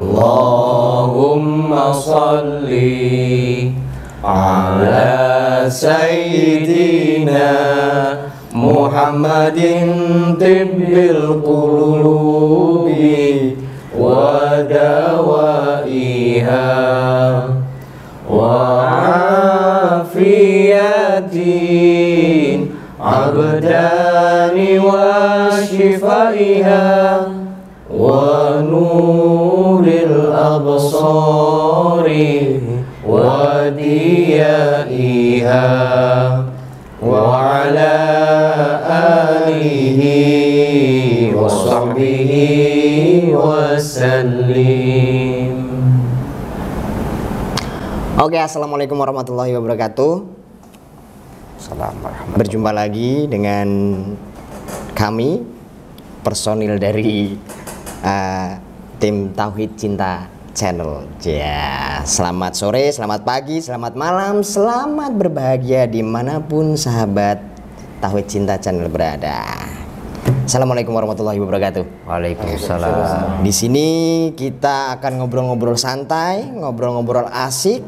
اللهم صل على سيدنا محمد طب القلوب ودوائها وعافية عبدان وشفائها الأبصار وديائها وعلى آله وصحبه وسلم Oke, assalamualaikum warahmatullahi wabarakatuh. Assalamualaikum Berjumpa lagi dengan kami personil dari uh, tim Tauhid Cinta Channel. Ya, selamat sore, selamat pagi, selamat malam, selamat berbahagia di mana pun sahabat Tauhid Cinta Channel berada. Assalamualaikum warahmatullahi wabarakatuh. Waalaikumsalam. Di sini kita akan ngobrol-ngobrol santai, ngobrol-ngobrol asik,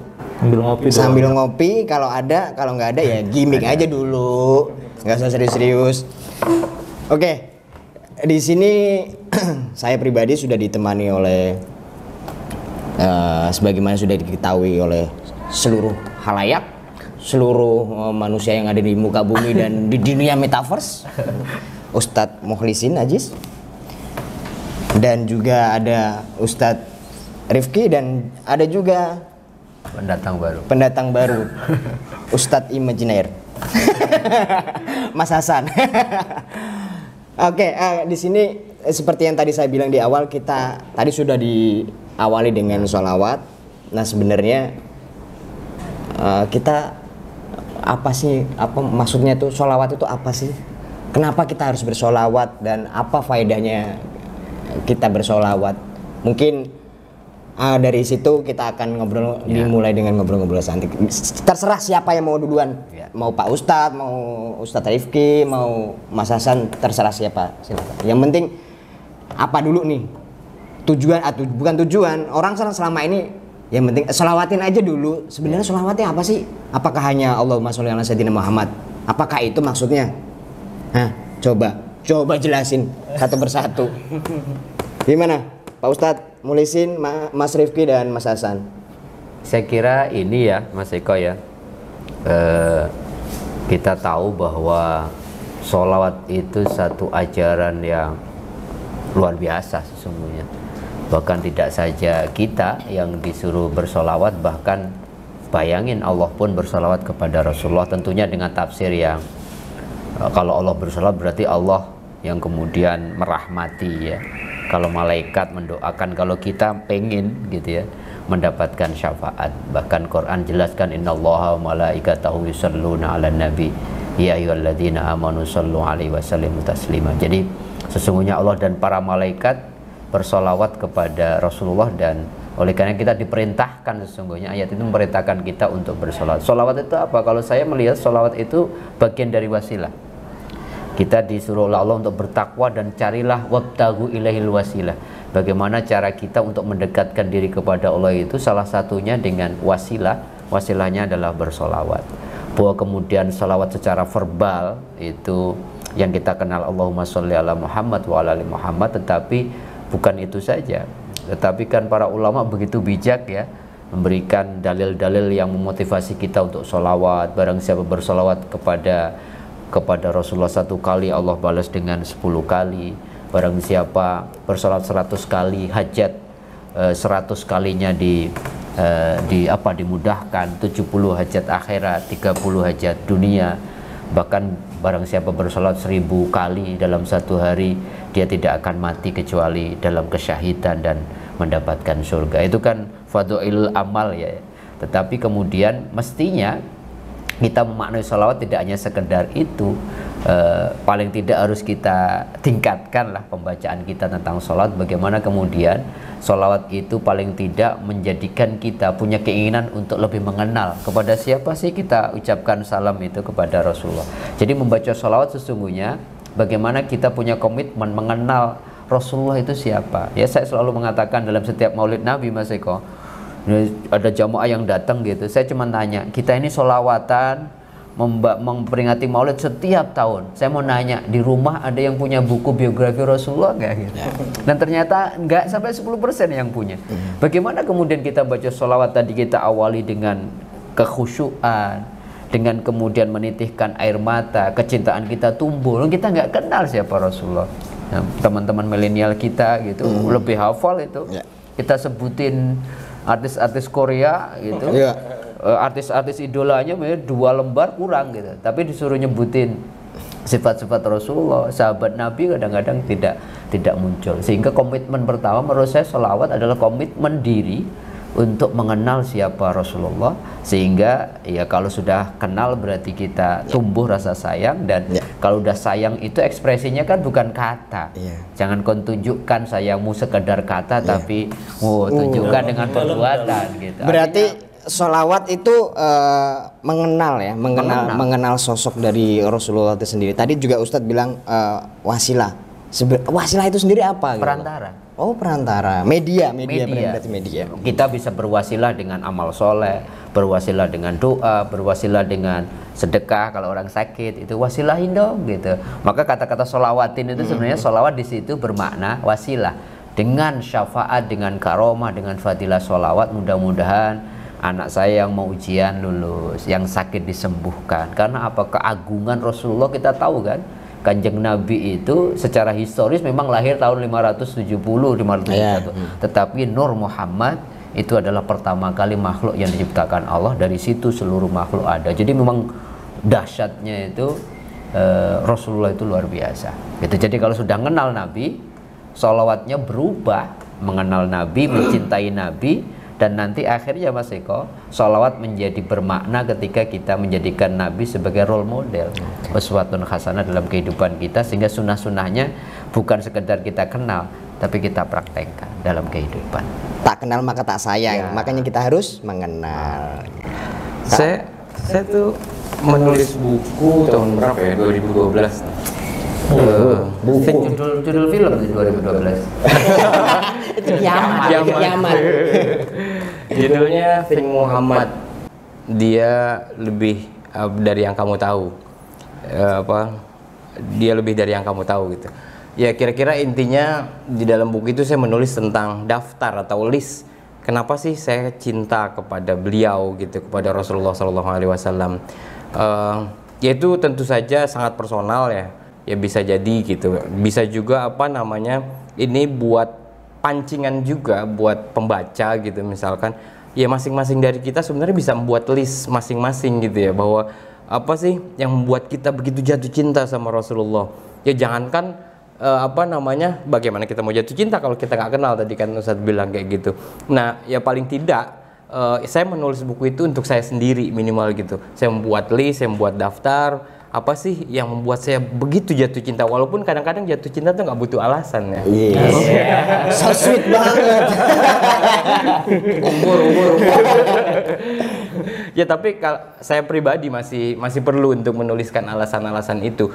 Sambil ngopi sambil ngopi. Kalau ada, kalau nggak ada ya gimmick aja dulu, nggak usah serius-serius. Oke, di sini saya pribadi sudah ditemani oleh, eh, sebagaimana sudah diketahui oleh seluruh halayak, seluruh eh, manusia yang ada di muka bumi dan di dunia metaverse, Ustadz Mukhlisin Ajis, dan juga ada Ustadz Rifki dan ada juga Pendatang baru. pendatang baru Ustadz Imajinair. Mas Hasan. Oke eh, di sini seperti yang tadi saya bilang di awal kita tadi sudah diawali dengan sholawat. Nah sebenarnya eh, kita apa sih apa maksudnya itu sholawat itu apa sih? Kenapa kita harus bersolawat dan apa faedahnya kita bersolawat? Mungkin ah, dari situ kita akan ngobrol dimulai dengan ngobrol-ngobrol santai. Terserah siapa yang mau duluan. Ya. mau Pak Ustadz mau Ustadz Rifki mau Mas Hasan terserah siapa. Silakan. Yang penting apa dulu nih tujuan atau bukan tujuan. Orang sel- selama ini yang penting selawatin aja dulu. Sebenarnya selawatnya apa sih? Apakah hanya Allahumma sholli ala sayyidina Muhammad? Apakah itu maksudnya? Hah, coba coba jelasin satu persatu. Gimana? Pak Ustadz Mulisin Ma- Mas Rifki dan Mas Hasan. Saya kira ini ya, Mas Eko ya. Eh, kita tahu bahwa sholawat itu satu ajaran yang luar biasa sesungguhnya. Bahkan tidak saja kita yang disuruh bersolawat, bahkan bayangin Allah pun bersolawat kepada Rasulullah tentunya dengan tafsir yang eh, kalau Allah bersolawat berarti Allah yang kemudian merahmati ya. Kalau malaikat mendoakan, kalau kita pengen gitu ya mendapatkan syafaat. Bahkan Quran jelaskan innallaha wa malaikatahu yusalluna 'alan nabi ya ayyuhalladzina amanu sallu alaihi wasallimu taslima. Jadi sesungguhnya Allah dan para malaikat bersolawat kepada Rasulullah dan oleh karena kita diperintahkan sesungguhnya ayat itu memerintahkan kita untuk bersolawat. Solawat itu apa? Kalau saya melihat solawat itu bagian dari wasilah kita disuruh oleh Allah untuk bertakwa dan carilah wabtagu ilaihil wasilah bagaimana cara kita untuk mendekatkan diri kepada Allah itu salah satunya dengan wasilah wasilahnya adalah bersolawat bahwa kemudian solawat secara verbal itu yang kita kenal Allahumma sholli ala Muhammad wa ala ali Muhammad tetapi bukan itu saja. Tetapi kan para ulama begitu bijak ya memberikan dalil-dalil yang memotivasi kita untuk solawat barang siapa bersolawat kepada kepada Rasulullah satu kali Allah balas dengan 10 kali. Barang siapa bersolat 100 kali hajat eh, 100 kalinya di eh, di apa dimudahkan. 70 hajat akhirat 30 hajat dunia. Bahkan barang siapa bersolat seribu kali dalam satu hari dia tidak akan mati kecuali dalam kesyahidan dan mendapatkan surga. Itu kan fadu'il amal ya. Tetapi kemudian mestinya kita memaknai salawat tidak hanya sekedar itu eh, paling tidak harus kita tingkatkan lah pembacaan kita tentang sholat bagaimana kemudian sholawat itu paling tidak menjadikan kita punya keinginan untuk lebih mengenal kepada siapa sih kita ucapkan salam itu kepada Rasulullah jadi membaca sholawat sesungguhnya bagaimana kita punya komitmen mengenal Rasulullah itu siapa? Ya saya selalu mengatakan dalam setiap maulid Nabi Mas Eko, ada jamaah yang datang gitu. Saya cuma tanya, kita ini solawatan memperingati maulid setiap tahun. Saya mau nanya, di rumah ada yang punya buku biografi Rasulullah nggak gitu? Ya. Dan ternyata nggak sampai 10% yang punya. Hmm. Bagaimana kemudian kita baca solawat tadi kita awali dengan kekhusyuan, dengan kemudian menitihkan air mata, kecintaan kita tumbuh. Kita nggak kenal siapa Rasulullah. Ya, teman-teman milenial kita gitu mm. lebih hafal itu. Yeah. Kita sebutin artis-artis Korea gitu. Yeah. Artis-artis idolanya dua lembar kurang gitu. Tapi disuruh nyebutin sifat-sifat Rasulullah, sahabat Nabi kadang-kadang tidak tidak muncul. Sehingga komitmen pertama menurut saya selawat adalah komitmen diri untuk mengenal siapa Rasulullah sehingga ya kalau sudah kenal berarti kita tumbuh rasa sayang dan ya. kalau udah sayang itu ekspresinya kan bukan kata ya. jangan kau tunjukkan sayangmu sekedar kata ya. tapi oh, tunjukkan uh. dengan perbuatan gitu berarti Solawat itu uh, mengenal ya, mengenal, mengenal mengenal sosok dari Rasulullah itu sendiri. Tadi juga Ustadz bilang uh, wasilah. Sebe wasilah itu sendiri apa? Gitu? Perantara. Gitu? Oh perantara, media, media, media. berarti media. Kita bisa berwasilah dengan amal soleh, berwasilah dengan doa, berwasilah dengan sedekah kalau orang sakit itu wasilahin dong gitu. Maka kata-kata solawatin itu sebenarnya solawat di situ bermakna wasilah dengan syafaat, dengan karomah, dengan fadilah solawat mudah-mudahan anak saya yang mau ujian lulus, yang sakit disembuhkan. Karena apa keagungan Rasulullah kita tahu kan Kanjeng Nabi itu secara historis memang lahir tahun 570 571 yeah. tetapi Nur Muhammad itu adalah pertama kali makhluk yang diciptakan Allah. Dari situ seluruh makhluk ada. Jadi memang dahsyatnya itu uh, Rasulullah itu luar biasa. Gitu. Jadi kalau sudah kenal Nabi solawatnya berubah mengenal Nabi mencintai Nabi dan nanti akhirnya Mas Eko sholawat menjadi bermakna ketika kita menjadikan Nabi sebagai role model uswatun hasanah dalam kehidupan kita sehingga sunnah-sunnahnya bukan sekedar kita kenal tapi kita praktekkan dalam kehidupan. Tak kenal maka tak sayang. Ya. makanya kita harus mengenal. Saya saya tuh menulis buku tahun berapa ya? 2012 Uh, buku. Judul judul film di 2012. kiamat. Kiamat. kiamat. Judulnya Think Muhammad. Dia lebih uh, dari yang kamu tahu. Uh, apa? Dia lebih dari yang kamu tahu gitu. Ya kira-kira intinya di dalam buku itu saya menulis tentang daftar atau list kenapa sih saya cinta kepada beliau gitu kepada Rasulullah Shallallahu Alaihi Wasallam. Uh, yaitu tentu saja sangat personal ya ya bisa jadi gitu bisa juga apa namanya ini buat pancingan juga buat pembaca gitu misalkan ya masing-masing dari kita sebenarnya bisa membuat list masing-masing gitu ya bahwa apa sih yang membuat kita begitu jatuh cinta sama Rasulullah. Ya jangankan uh, apa namanya bagaimana kita mau jatuh cinta kalau kita nggak kenal tadi kan Ustadz bilang kayak gitu. Nah ya paling tidak uh, saya menulis buku itu untuk saya sendiri minimal gitu. Saya membuat list saya membuat daftar apa sih yang membuat saya begitu jatuh cinta walaupun kadang-kadang jatuh cinta tuh nggak butuh alasan ya. Yes. Yeah. so sweet banget. umur umur. ya tapi kalau saya pribadi masih masih perlu untuk menuliskan alasan-alasan itu.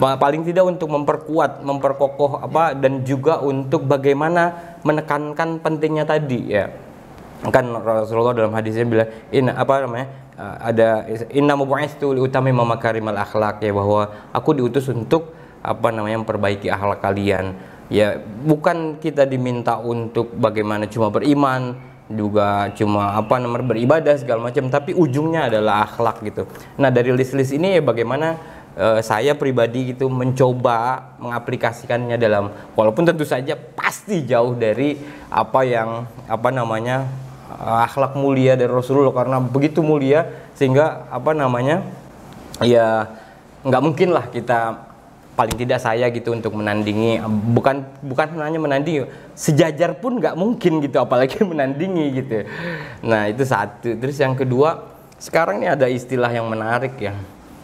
Paling tidak untuk memperkuat, memperkokoh apa dan juga untuk bagaimana menekankan pentingnya tadi ya. Kan Rasulullah dalam hadisnya bilang ini apa namanya? Uh, ada inna mubu'istu liutami mamakarimal akhlak ya bahwa aku diutus untuk apa namanya memperbaiki akhlak kalian. Ya bukan kita diminta untuk bagaimana cuma beriman juga cuma apa namanya beribadah segala macam tapi ujungnya adalah akhlak gitu. Nah dari list-list ini ya bagaimana uh, saya pribadi gitu mencoba mengaplikasikannya dalam walaupun tentu saja pasti jauh dari apa yang apa namanya akhlak mulia dari Rasulullah karena begitu mulia sehingga apa namanya ya nggak mungkin lah kita paling tidak saya gitu untuk menandingi bukan bukan hanya menandingi sejajar pun nggak mungkin gitu apalagi menandingi gitu. Nah itu satu. Terus yang kedua sekarang ini ada istilah yang menarik ya.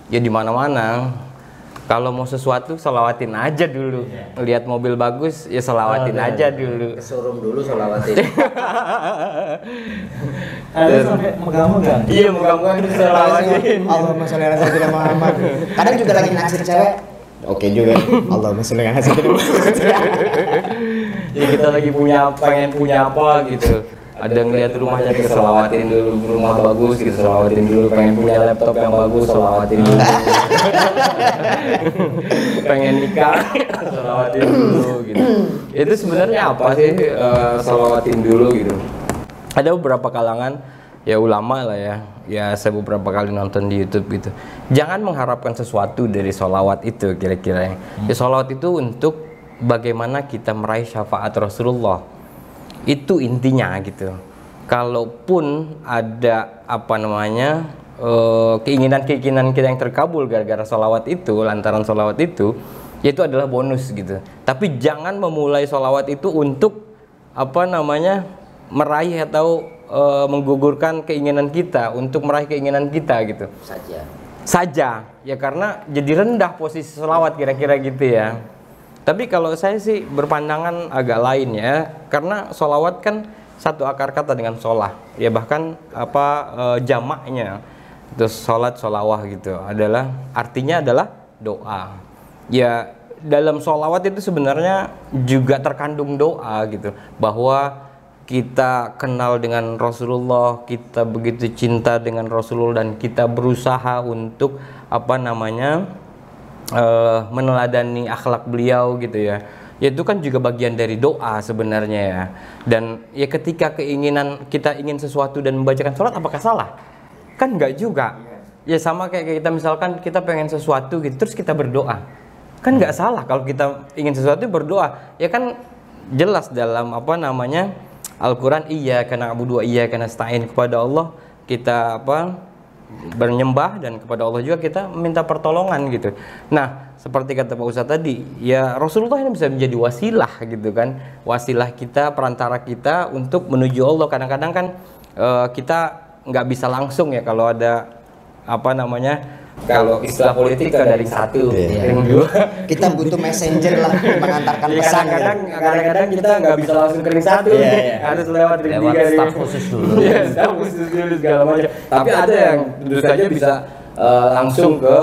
Ya di mana mana kalau mau sesuatu selawatin aja dulu. Yeah. lihat mobil bagus ya selawatin oh, aja dulu. Ke showroom dulu selawatin. Ada sampai megang-megang? Iya megang-megang selawatin. Allahumma sholli ala sayyidina Muhammad. Kadang juga lagi naksir cewek. Oke juga. Allahumma sholli ala sayyidina Jadi kita lagi punya pengen punya apa gitu. Ada ngeliat rumahnya kita selawatin dulu rumah bagus gitu selawatin dulu pengen punya laptop yang bagus selawatin dulu. Pengen nikah selawatin dulu gitu. Itu sebenarnya apa sih eh, selawatin dulu gitu? Ada beberapa kalangan ya ulama lah ya. Ya saya beberapa kali nonton di YouTube gitu. Jangan mengharapkan sesuatu dari sholawat itu kira-kira ya. Ya sholawat itu untuk bagaimana kita meraih syafaat Rasulullah itu intinya gitu. Kalaupun ada apa namanya eh, keinginan-keinginan kita yang terkabul gara-gara sholawat itu lantaran sholawat itu itu adalah bonus gitu. Tapi jangan memulai sholawat itu untuk apa namanya meraih atau eh, menggugurkan keinginan kita untuk meraih keinginan kita gitu. Saja. Saja. Ya karena jadi rendah posisi selawat kira-kira gitu ya tapi kalau saya sih berpandangan agak lain ya. Karena solawat kan satu akar kata dengan sholah. Ya bahkan apa eh, jamaknya. Terus sholat sholawah gitu. Adalah artinya adalah doa. Ya dalam sholawat itu sebenarnya juga terkandung doa gitu. Bahwa kita kenal dengan Rasulullah, kita begitu cinta dengan Rasulullah dan kita berusaha untuk apa namanya eh, meneladani akhlak beliau gitu ya. Ya itu kan juga bagian dari doa sebenarnya ya. Dan ya ketika keinginan kita ingin sesuatu dan membacakan sholat apakah salah? Kan enggak juga. Ya sama kayak kita misalkan kita pengen sesuatu gitu terus kita berdoa. Kan nggak salah kalau kita ingin sesuatu berdoa. Ya kan jelas dalam apa namanya Al-Quran iya karena Abu dua iya karena stain kepada Allah kita apa bernyembah dan kepada Allah juga kita minta pertolongan gitu. Nah seperti kata Pak Ustadz tadi ya Rasulullah ini bisa menjadi wasilah gitu kan wasilah kita perantara kita untuk menuju Allah kadang-kadang kan eh, kita nggak bisa langsung ya kalau ada apa namanya kalau istilah politik kan dari satu yang dua Kita butuh messenger lah mengantarkan Iya, pesan. kadang-kadang gitu. kadang-kadang kita nggak bisa langsung ke ring satu Iya, iya. harus lewat ring Lewat tiga ring- staf khusus dulu. Iya, staf khusus dulu segala macam tapi ada yang tentu saja bisa eh, langsung ke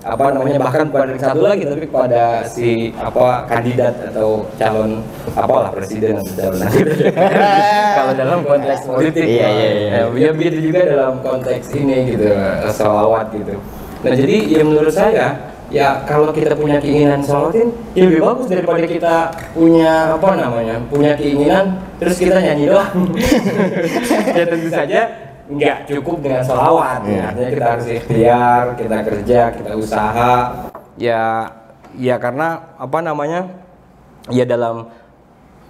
apa namanya bahkan bukan ring satu lagi tapi kepada si apa kandidat atau calon apalah presiden atau calon kalau dalam konteks politik Iya, iya, iya. Ya, ya begitu juga dalam konteks ini gitu eh, salawat gitu nah jadi ya menurut saya ya kalau kita punya keinginan salawatin ya lebih bagus daripada kita punya apa namanya punya keinginan terus kita nyanyi doang. Ya tentu saja nggak cukup dengan salawat Iya. artinya kita harus ikhtiar kita kerja kita usaha. Ya ya karena apa namanya ya dalam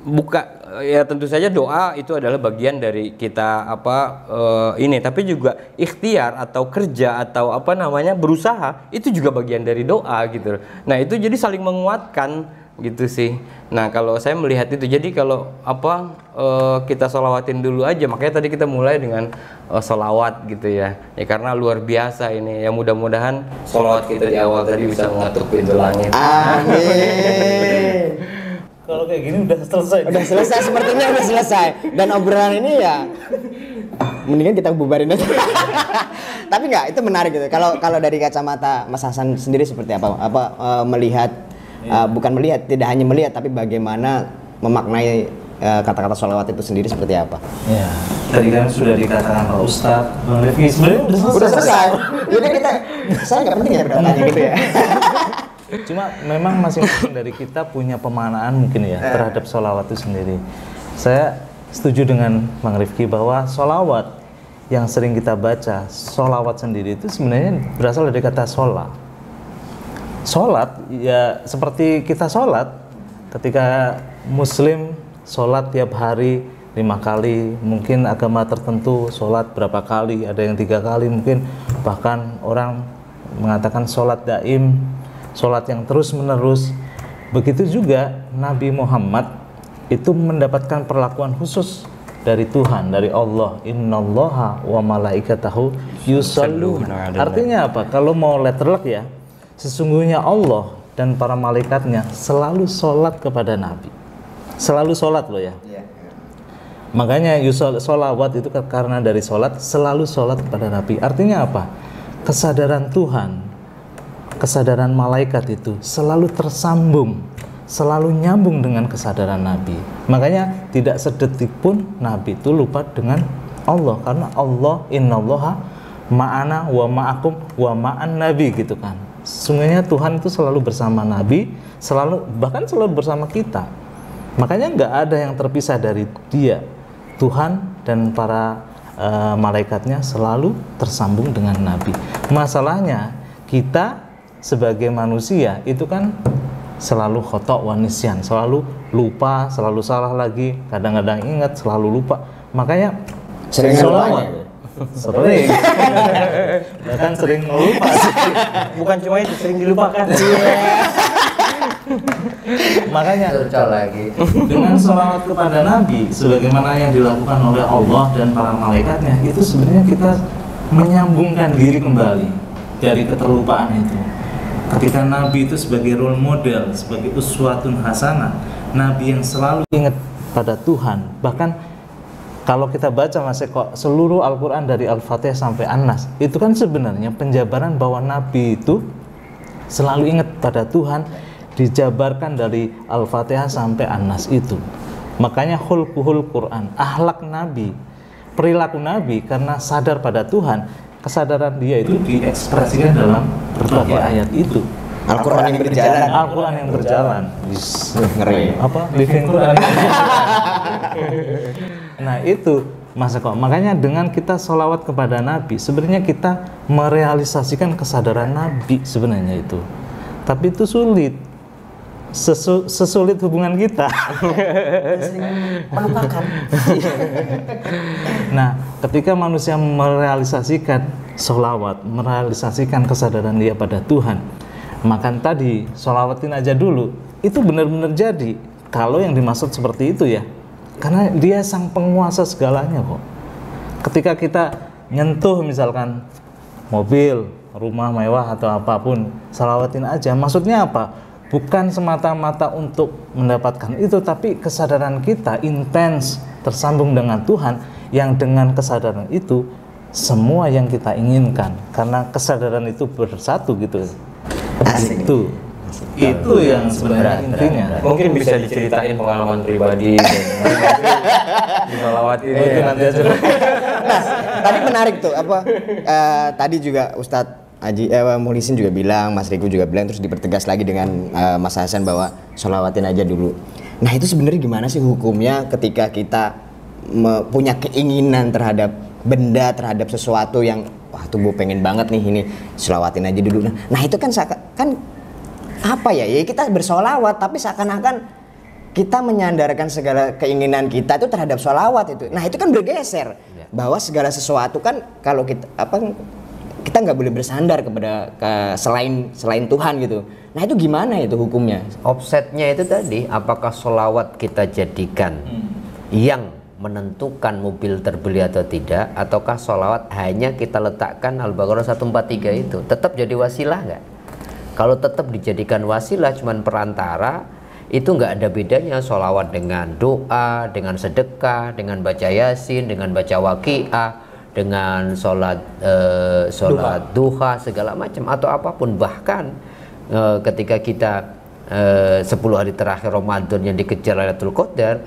buka ya tentu saja doa itu adalah bagian dari kita apa eh, ini. Tapi juga ikhtiar atau kerja atau apa namanya berusaha itu juga bagian dari doa gitu nah itu jadi saling menguatkan gitu sih. Nah kalau saya melihat itu jadi kalau apa eh, kita solawatin dulu aja makanya tadi kita mulai dengan eh, solawat gitu ya. Ya karena luar biasa ini. Ya mudah-mudahan solawat kita di awal tadi bisa mengetuk pintu langit. Amin. Kalau kayak gini udah selesai. Udah selesai sepertinya udah selesai. Dan obrolan ini ya mendingan kita bubarin aja. Tapi nggak, itu menarik gitu. Kalau kalau dari kacamata Mas Hasan sendiri seperti apa? Apa eh, melihat eh, bukan melihat, tidak hanya melihat tapi bagaimana memaknai eh, kata-kata sholawat itu sendiri seperti apa? Ya, tadi kan sudah dikatakan Pak Ustadz, Bang Rifki sebenarnya udah selesai. Udah selesai. Jadi kita saya nggak penting ya bertanya gitu ya. Cuma memang masing-masing dari kita punya pemanaan mungkin ya terhadap sholawat itu sendiri. Saya setuju dengan Bang Rifki bahwa sholawat yang sering kita baca, sholawat sendiri itu sebenarnya berasal dari kata sholat. Sholat ya seperti kita sholat ketika muslim sholat tiap hari lima kali mungkin agama tertentu sholat berapa kali ada yang tiga kali mungkin bahkan orang mengatakan sholat daim sholat yang terus menerus begitu juga Nabi Muhammad itu mendapatkan perlakuan khusus dari Tuhan dari Allah. Innallaha wa malaikatahu yusalluna. Artinya apa? Kalau mau letterlock ya sesungguhnya Allah dan para malaikatnya selalu sholat kepada Nabi. Selalu sholat loh ya. Makanya yusol solawat itu karena dari sholat selalu sholat kepada Nabi. Artinya apa? Kesadaran Tuhan kesadaran malaikat itu selalu tersambung, selalu nyambung dengan kesadaran Nabi. Makanya tidak sedetik pun Nabi itu lupa dengan Allah karena Allah innallaha ma'ana wa ma'akum wa ma'an nabi gitu kan. Sungguhnya Tuhan itu selalu bersama Nabi, selalu bahkan selalu bersama kita. Makanya nggak ada yang terpisah dari Dia. Tuhan dan para eh, malaikatnya selalu tersambung dengan Nabi. Masalahnya kita sebagai manusia itu kan selalu khotok wanisyan, selalu lupa, selalu salah lagi, kadang-kadang ingat, selalu lupa. Makanya Sering sholawat. Sering. Bahkan sering lupa. Bukan cuma itu sering dilupakan. Makanya Curcol lagi. dengan sholawat kepada Nabi sebagaimana yang dilakukan oleh Allah dan para malaikatnya itu sebenarnya kita menyambungkan diri kembali dari keterlupaan itu ketika Nabi itu sebagai role model sebagai uswatun hasanah Nabi yang selalu ingat pada Tuhan. Bahkan kalau kita baca Mas Eko seluruh Al-Quran dari Al-Fatihah sampai An-Nas itu kan sebenarnya penjabaran bahwa Nabi itu selalu ingat pada Tuhan dijabarkan dari Al-Fatihah sampai An-Nas itu. Makanya hulkuhul Quran ahlak Nabi perilaku Nabi karena sadar pada Tuhan kesadaran dia itu diekspresikan dalam berbagai ayat. Itu. Al-Quran yang berjalan. Al-Quran yang berjalan. Ngeri. apa? Living Quran. Nah itu Mas Eko. Makanya dengan kita sholawat kepada Nabi sebenarnya kita merealisasikan kesadaran Nabi sebenarnya itu. Tapi itu sulit Sesu- sesulit hubungan kita Melupakan. Nah, ketika manusia merealisasikan sholawat, merealisasikan kesadaran dia pada Tuhan, maka tadi sholawatin aja dulu, itu benar-benar jadi. Kalau yang dimaksud seperti itu ya, karena dia sang penguasa segalanya kok. Ketika kita nyentuh misalkan mobil, rumah mewah atau apa pun, sholawatin aja. Maksudnya apa? Bukan semata-mata untuk mendapatkan itu, tapi kesadaran kita intens tersambung dengan Tuhan yang dengan kesadaran itu semua yang kita inginkan karena kesadaran itu bersatu gitu. Itu. Itu yang sebenarnya intinya. Mungkin bisa diceritain pengalaman pribadi dan disolawatin Itu nanti aja. Nah, tadi menarik tuh apa eh, tadi juga Ustadz Aji eh, Muhlisin juga bilang, Mas Riku juga bilang terus dipertegas lagi dengan eh, Mas Hasan bahwa sholawatin aja dulu. Nah, itu sebenarnya gimana sih hukumnya ketika kita punya keinginan terhadap benda, terhadap sesuatu yang wah tuh gue pengen banget nih ini sholawatin aja dulu. Nah, nah itu kan kan apa ya? Ya kita bersolawat tapi seakan-akan kita menyandarkan segala keinginan kita itu terhadap sholawat itu. Nah itu kan bergeser bahwa segala sesuatu kan kalau kita apa kita nggak boleh bersandar kepada ke selain selain Tuhan gitu. Nah itu gimana itu hukumnya? Offsetnya itu tadi, apakah solawat kita jadikan yang menentukan mobil terbeli atau tidak, ataukah solawat hanya kita letakkan Al-Baqarah 143 itu, tetap jadi wasilah nggak? Kalau tetap dijadikan wasilah cuman perantara, itu nggak ada bedanya solawat dengan doa, dengan sedekah, dengan baca yasin, dengan baca waqiah, dengan sholat eh, sholat duha. segala macam atau apa pun. Bahkan eh, ketika kita eh, 10 hari terakhir Ramadan yang dikejar Lailatul Qadar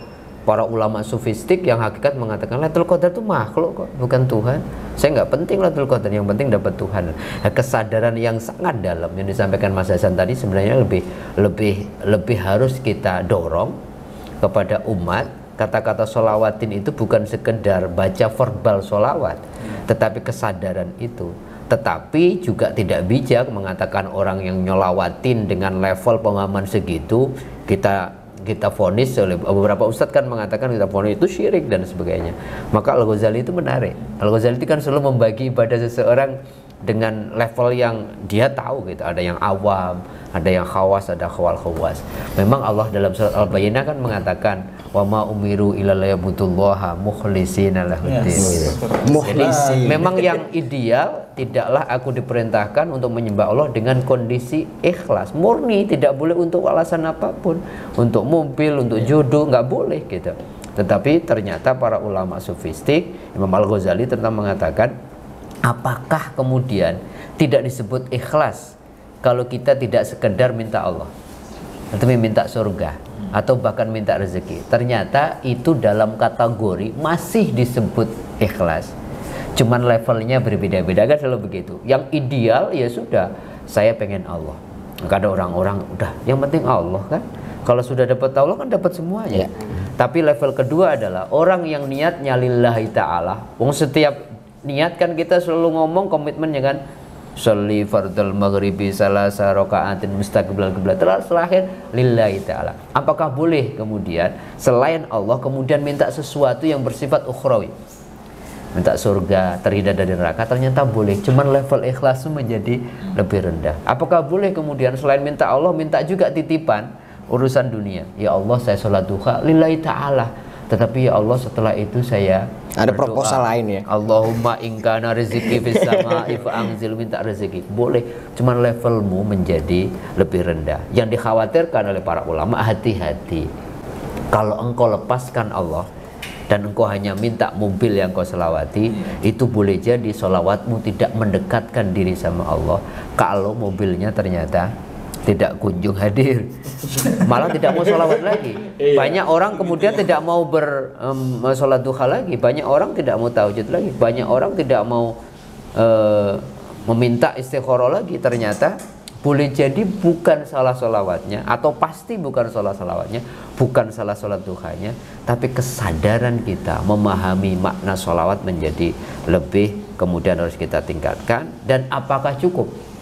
para ulama sufistik yang hakikat mengatakan Lailatul Qadar itu makhluk kok bukan Tuhan. Saya nggak penting Lailatul Qadar yang penting dapat Tuhan. Nah, kesadaran yang sangat dalam yang disampaikan Mas Hasan tadi sebenarnya lebih lebih lebih harus kita dorong kepada umat kata-kata solawatin itu bukan sekedar baca verbal solawat tetapi kesadaran itu. Tetapi juga tidak bijak mengatakan orang yang nyolawatin dengan level pemahaman segitu kita kita vonis oleh beberapa ustadz kan mengatakan kita vonis itu syirik dan sebagainya. Maka Al Ghazali itu menarik. Al Ghazali itu kan selalu membagi ibadah seseorang dengan level yang dia tahu gitu. Ada yang awam ada yang khawas ada khawal khawas. Memang Allah dalam surat Al-Bayyinah kan mengatakan wa ma umiru illa liyabudullaha mukhlishina lahuddin Yes. Memang yang ideal tidaklah aku diperintahkan untuk menyembah Allah dengan kondisi ikhlas, murni, tidak boleh untuk alasan apa pun, untuk mobil, untuk jodoh, nggak boleh gitu. Tetapi ternyata para ulama sufistik, Imam Al Ghazali tentang mengatakan, apakah kemudian tidak disebut ikhlas kalau kita tidak sekedar minta Allah tetapi minta surga atau bahkan minta rezeki ternyata itu dalam kategori masih disebut ikhlas. Cuman levelnya berbeda-beda kan selalu begitu. Yang ideal ya sudah saya pengen Allah. Ada orang-orang udah yang penting Allah kan? Kalau sudah dapat Allah kan dapat semuanya. Ya. tapi level kedua adalah orang yang niatnya lillahi ta'ala. Wong setiap niat kan kita selalu ngomong komitmennya kan Sholli fardal maghribi salasa rakaatin mustaqbilal qiblat. Terakhir lillahi ta'ala. Apakah boleh kemudian selain Allah kemudian minta sesuatu yang bersifat ukhrawi? Minta surga terhindar dari neraka ternyata boleh. Cuman level ikhlas menjadi lebih rendah. Apakah boleh kemudian selain minta Allah minta juga titipan urusan dunia? Ya Allah saya sholat duha lillahi ta'ala tetapi ya Allah setelah itu saya Ada berdoa, proposal lain ya? Allahumma ingkana rezeki fis sama'i fa'anzil minta rezeki boleh cuman levelmu menjadi lebih rendah. Yang dikhawatirkan oleh para ulama hati-hati. Kalau engkau lepaskan Allah dan engkau hanya minta mobil yang kau selawati itu boleh jadi solawatmu tidak mendekatkan diri sama Allah. Kalau mobilnya ternyata tidak kunjung hadir. Malah tidak mau solawat lagi. Banyak orang kemudian tidak mau ber em, sholat duha lagi. Banyak orang tidak mau tahajud lagi. Banyak orang tidak mau eh, meminta istikharah lagi. Ternyata boleh jadi bukan salah solawatnya atau pasti bukan salah solawatnya bukan salah sholat duhanya. Tapi kesadaran kita memahami makna solawat menjadi lebih kemudian harus kita tingkatkan. Dan apakah cukup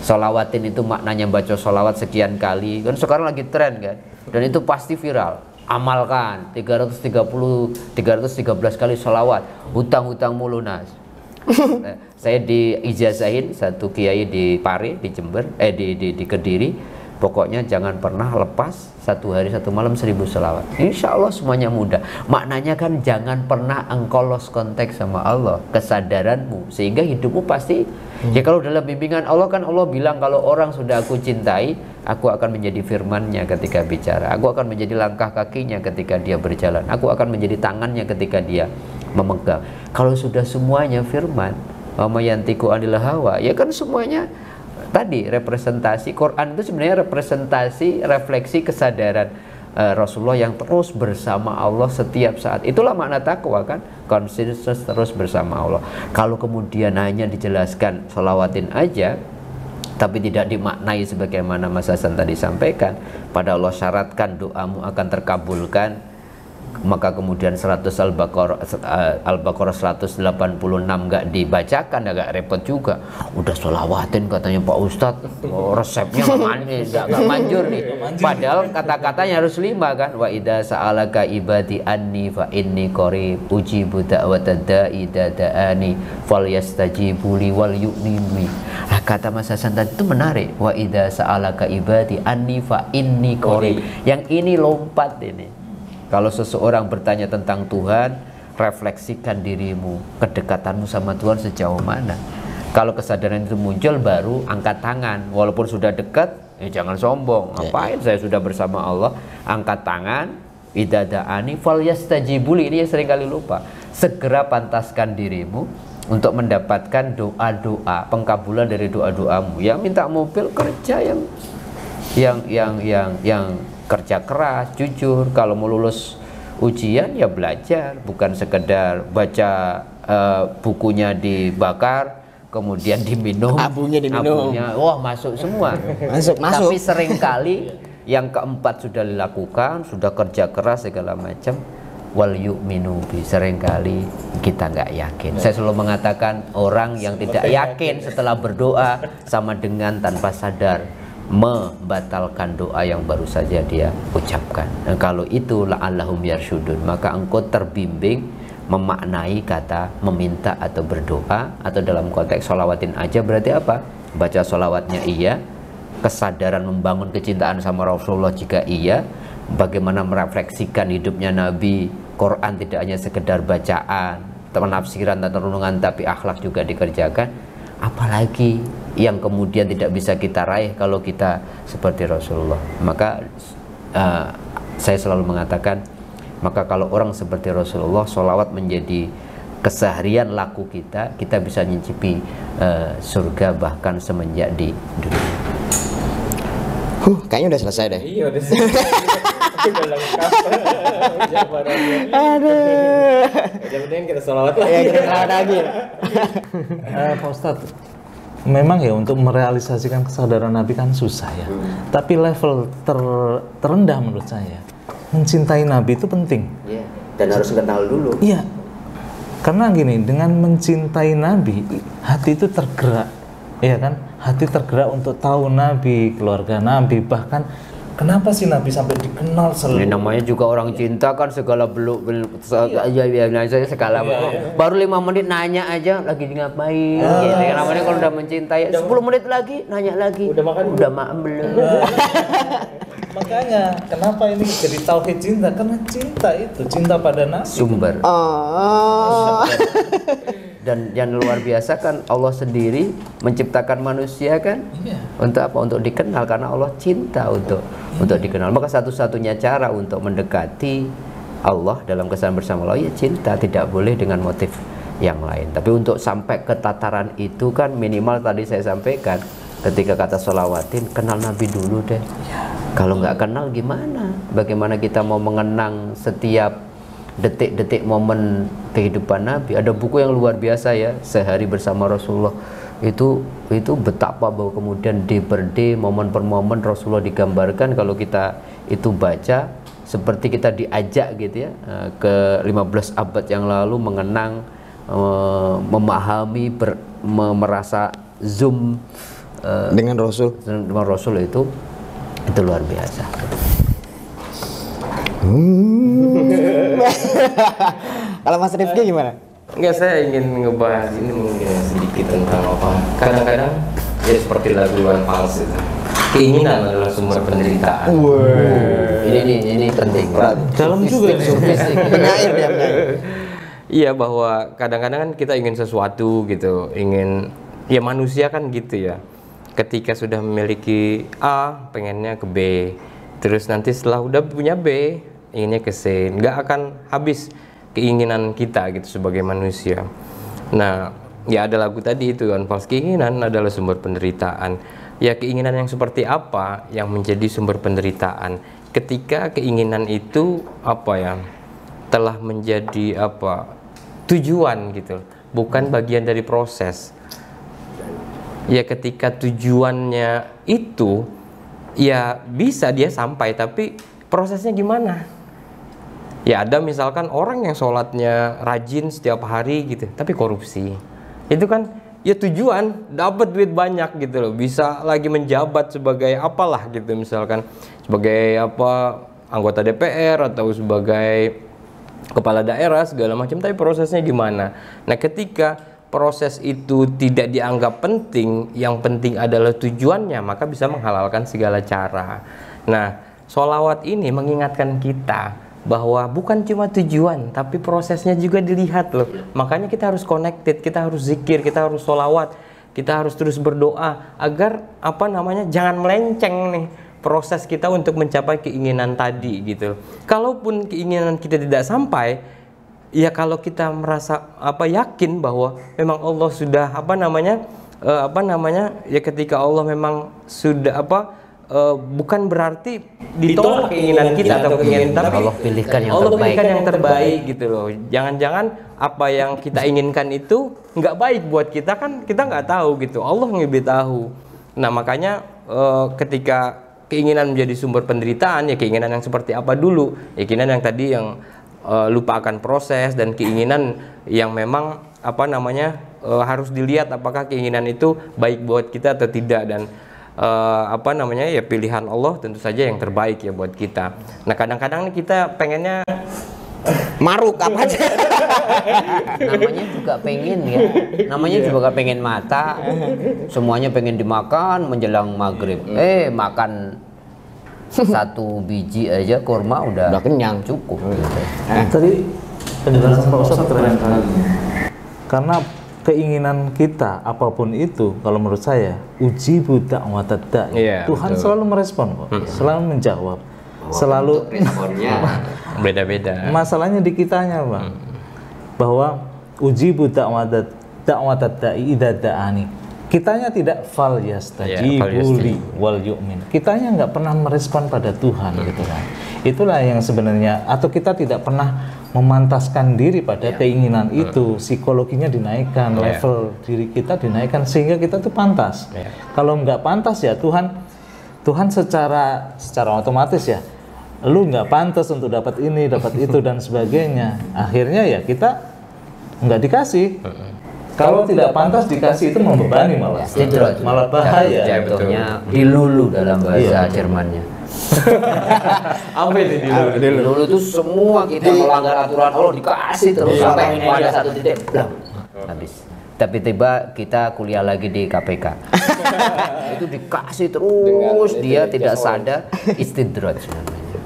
Solawatin itu maknanya baca solawat sekian kali. Kan sekarang lagi tren kan? Dan itu pasti viral. Amalkan 330 313 kali solawat. Hutang-hutangmu lunas Nah, saya di ijazahin satu kiai di Pare di Jember eh di di, di Kediri pokoknya jangan pernah lepas satu hari satu malam seribu selawat. Insya Allah semuanya mudah. Maknanya kan jangan pernah engkau lost konteks sama Allah kesadaranmu sehingga hidupmu pasti ya kalau dalam bimbingan Allah kan Allah bilang kalau orang sudah aku cintai aku akan menjadi firmannya ketika bicara. Aku akan menjadi langkah kakinya ketika dia berjalan. Aku akan menjadi tangannya ketika dia memegang. Kalau sudah semuanya firman Wama yantiku anil hawa ya kan semuanya tadi representasi Quran itu sebenarnya representasi refleksi kesadaran eh, Rasulullah yang terus bersama Allah setiap saat. Itulah makna takwa kan? Konsensus terus bersama Allah. Kalau kemudian hanya dijelaskan solawatin aja tapi tidak dimaknai sebagaimana Mas Hasan tadi sampaikan pada Allah syaratkan doamu akan terkabulkan maka kemudian 100 Al-Baqarah eh, Al-Baqarah 186 nggak dibacakan agak repot juga. Udah solawatin katanya Pak Ustadz oh, resepnya nggak nggak manjur nih. Padahal kata-katanya harus lima kan. Wa idza sa'alaka ibadi anni fa inni qarib ujibu da'watad da'i da'ani falyastajibu li wal yu'minu nah, kata Mas Hasan tadi itu menarik. Wa idza sa'alaka ibadi anni fa inni qarib. Yang ini lompat ini kalau seseorang bertanya tentang Tuhan, refleksikan dirimu, kedekatanmu sama Tuhan sejauh mana. Kalau kesadaran itu muncul baru angkat tangan, walaupun sudah dekat, ya jangan sombong. Ngapain saya sudah bersama Allah? Angkat tangan, idadaani fal yastajibuli ini yang sering kali lupa. Segera pantaskan dirimu untuk mendapatkan doa-doa, pengkabulan dari doa-doamu. Yang minta mobil kerja yang yang yang yang yang kerja keras, jujur. Kalau mau lulus ujian ya belajar, bukan sekedar baca eh, bukunya dibakar, kemudian diminum. Abunya diminum. Abunya, wah masuk semua. Masuk, masuk. Tapi sering kali yang keempat sudah dilakukan, sudah kerja keras segala macam. Wal yu'minu bi sering kali kita nggak yakin. Saya selalu mengatakan orang yang tidak yakin setelah berdoa sama dengan tanpa sadar membatalkan doa yang baru saja dia ucapkan. Dan kalau itu la'allahum yarsyudun, maka engkau terbimbing memaknai kata meminta atau berdoa atau dalam konteks solawatin aja berarti apa? Baca solawatnya iya, kesadaran membangun kecintaan sama Rasulullah jika iya, bagaimana merefleksikan hidupnya Nabi, Quran tidak hanya sekedar bacaan, penafsiran dan renungan tapi akhlak juga dikerjakan, apalagi yang kemudian tidak bisa kita raih kalau kita seperti Rasulullah. Maka uh, saya selalu mengatakan, maka kalau orang seperti Rasulullah, solawat menjadi keseharian laku kita, kita bisa mencicipi uh, surga bahkan semenjak di dunia. Huh, kayaknya udah selesai deh. Iya udah udah lengkap jawabannya. Aduh. Yang penting kita sholawat lah. Ya kita selamat lagi. Eh, Pak Ustadz, memang ya untuk merealisasikan kesadaran Nabi kan susah ya. Tapi level ter- terendah menurut saya, mencintai Nabi itu penting. Iya. Dan harus kenal dulu. Iya. Karena gini, dengan mencintai Nabi, hati itu tergerak. Iya kan? Hati tergerak untuk tahu Nabi, keluarga Nabi, bahkan kenapa sih Nabi sampai dikenal Ini selalu namanya juga orang cinta kan segala beluk beluk ya ya nah, saya segala baru lima menit nanya aja lagi ngapain? Gitu kan namanya kalau udah mencintai. 10 menit lagi nanya lagi. Udah makan udah makan belum? Makanya kenapa ini jadi tauhid cinta? Karena cinta itu cinta pada Nabi. sumber. Oh. dan yang luar biasa kan Allah sendiri menciptakan manusia kan? Iya. untuk apa? Untuk dikenal karena Allah cinta untuk untuk dikenal. Maka satu-satunya cara untuk mendekati Allah dalam kesan bersama Allah ya cinta tidak boleh dengan motif yang lain. Tapi untuk sampai ke tataran itu kan minimal tadi saya sampaikan ketika kata solawatin kenal Nabi dulu deh. Kalau nggak kenal gimana? Bagaimana kita mau mengenang setiap detik-detik momen kehidupan Nabi. Ada buku yang luar biasa ya, sehari bersama Rasulullah. Itu itu betapa bahwa kemudian day per day, momen per momen Rasulullah digambarkan kalau kita itu baca seperti kita diajak gitu ya eh, ke 15 abad yang lalu mengenang eh, memahami ber- me- merasa zoom eh, Dengan Rasul. dengan Rasul itu itu luar biasa. Kalau Mas Rifki gimana? Enggak, saya ingin ngebahas ini mungkin sedikit tentang apa. Kadang-kadang ya seperti lagu Fals itu. Keinginan adalah sumber penderitaan. Ini ini ini penting. Dalam juga ini. Penyair dia penyair. Iya bahwa kadang-kadang kan kita ingin sesuatu gitu, ingin ya manusia kan gitu ya. Ketika sudah memiliki A, pengennya ke B. Terus nanti setelah udah punya B, inginnya ke C. Nggak akan habis keinginan kita gitu sebagai manusia. Nah, ya ada lagu tadi itu kan, fals keinginan adalah sumber penderitaan. Ya keinginan yang seperti apa yang menjadi sumber penderitaan? Ketika keinginan itu apa ya? telah menjadi apa tujuan gitu bukan bagian dari proses ya ketika tujuannya itu ya bisa dia sampai tapi prosesnya gimana ya ada misalkan orang yang sholatnya rajin setiap hari gitu tapi korupsi. Itu kan ya tujuan dapat duit banyak gitu loh. Bisa lagi menjabat sebagai apalah gitu misalkan. Sebagai apa anggota DPR atau sebagai kepala daerah segala macam. Tapi prosesnya gimana? Nah ketika proses itu tidak dianggap penting yang penting adalah tujuannya maka bisa menghalalkan segala cara. Nah solawat ini mengingatkan kita bahwa bukan cuma tujuan tapi prosesnya juga dilihat loh makanya kita harus connected kita harus zikir kita harus solawat kita harus terus berdoa agar apa namanya jangan melenceng nih proses kita untuk mencapai keinginan tadi gitu. Kalaupun keinginan kita tidak sampai, ya kalau kita merasa apa yakin bahwa memang Allah sudah apa namanya eh, apa namanya ya ketika Allah memang sudah apa eh, bukan berarti ditolak keinginan kita atau keinginan tapi Allah pilihkan yang Allah terbaik. pilihkan yang terbaik gitu loh. Jangan-jangan apa yang kita inginkan itu nggak baik buat kita kan kita nggak tahu gitu. Allah yang lebih tahu. Nah makanya eh, ketika keinginan menjadi sumber penderitaan ya keinginan yang seperti apa dulu ya keinginan yang tadi yang eh, lupa akan proses dan keinginan yang memang apa namanya eh, harus dilihat apakah keinginan itu baik buat kita atau tidak dan eh, apa namanya ya pilihan Allah tentu saja yang terbaik ya buat kita. Nah kadang-kadang kita pengennya Maruk apa aja. namanya juga pengen ya. Namanya juga pengen mata. Semuanya pengen dimakan menjelang maghrib. Eh makan satu biji aja kurma udah Udah kenyang. cukup. Tadi penjelasan Pak Ustadz keren. Karena keinginan kita apa pun itu, kalau menurut saya, uji budak watadda. Iya, Tuhan betul. selalu merespon kok, selalu menjawab, selalu responnya beda-beda masalahnya di kitanya bang, bahwa uji budak wadat dakwat da'i idza da'ani. kitanya tidak fal Ya, yastajibu li wal yu'min. Kitanya nggak pernah merespon pada Tuhan gitu kan. Itulah yang sebenarnya atau kita tidak pernah memantaskan diri pada keinginan itu, psikologinya dinaikkan, Ya. level diri kita dinaikkan sehingga kita tuh pantas. Ya. Kalau nggak pantas ya Tuhan Tuhan secara secara otomatis ya lu nggak pantas untuk dapat ini, dapat itu dan sebagainya. Akhirnya ya kita nggak dikasih. Kalau tidak pantas dikasih itu membebani malah. Istidraj. Malah bahaya. Jatuhnya dilulu dalam bahasa Jermannya. Apa itu dulu? Dilulu itu semua kita melanggar aturan Allah dikasih terus sampai pada satu titik blang, habis. Tapi tiba kita kuliah lagi di KPK. itu dikasih terus dia tidak sadar istidraj namanya.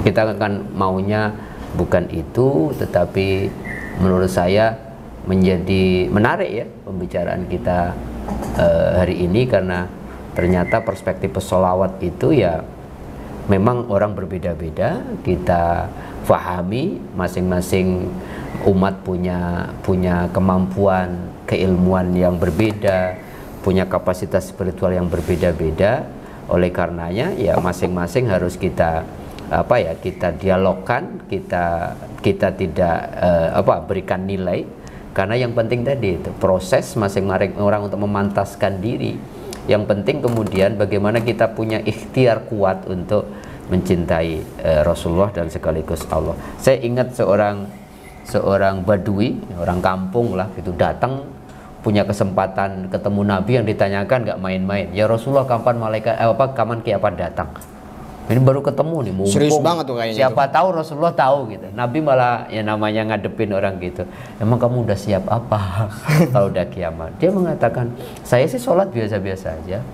Kita akan maunya bukan itu tetapi menurut saya menjadi menarik ya pembicaraan kita eh, hari ini karena ternyata perspektif pesolawat itu ya memang orang berbeda-beda kita fahami masing-masing umat punya punya kemampuan keilmuan yang berbeda punya kapasitas spiritual yang berbeda-beda. Oleh karenanya ya masing-masing harus kita apa ya kita dialogkan kita kita tidak eh, apa berikan nilai. Karena yang penting tadi itu proses masing-masing orang untuk memantaskan diri yang penting kemudian bagaimana kita punya ikhtiar kuat untuk mencintai eh, Rasulullah dan sekaligus Allah. Saya ingat seorang seorang badui, orang kampung lah itu datang punya kesempatan ketemu Nabi yang ditanyakan nggak main-main. Ya Rasulullah kapan malaikat eh, apa kapan kiamat datang? Ini baru ketemu nih, mumpung. Serius banget tuh kayaknya Siapa tahu Rasulullah tahu gitu. Nabi malah ya namanya ngadepin orang gitu. Emang kamu udah siap apa kalau udah kiamat? Dia mengatakan, saya sih sholat biasa-biasa aja.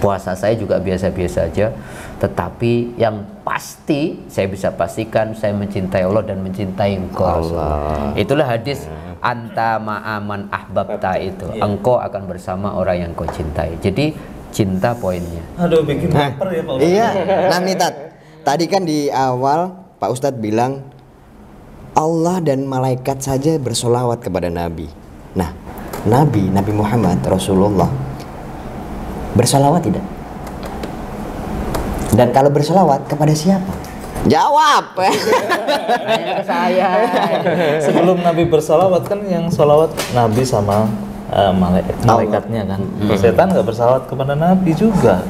Puasa saya juga biasa-biasa aja. Tetapi yang pasti saya bisa pastikan saya mencintai Allah dan mencintai engkau. Rasulullah. Itulah hadis anta ma'aman ahbabta itu. Engkau akan bersama orang yang kau cintai. Jadi cinta poinnya. Aduh bikin lapar ya Pak Ustadz. Iya. Nah, Mitat. Tadi kan di awal Pak Ustadz bilang Allah dan malaikat saja bersolawat kepada Nabi. Nah, Nabi Nabi Muhammad Rasulullah bersolawat tidak? Dan kalau bersolawat kepada siapa? Jawab. Saya. Sebelum Nabi bersalawat kan yang salawat Nabi sama malaikat malaikatnya kan. Setan nggak bersalawat kepada Nabi juga.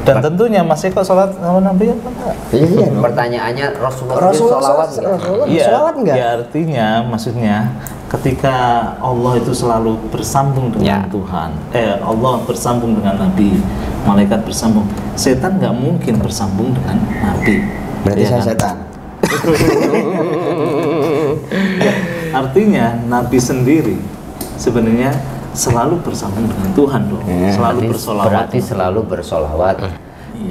Dan tentunya masih kok salat sama Nabi apa enggak? Iya, iya. Pertanyaannya Rasulullah, Rasulullah sholawat Rasulullah, nggak? Rasulullah Iya, bersolawat enggak? ya artinya maksudnya ketika Allah itu selalu bersambung dengan Ya. Tuhan, eh Allah bersambung dengan Nabi, malaikat bersambung, setan nggak mungkin bersambung dengan Nabi. Berarti Ya saya kan? setan. Artinya Nabi sendiri sebenarnya selalu bersambung dengan Tuhan dong, selalu Berarti- bersolawat. Berarti selalu bersolawat.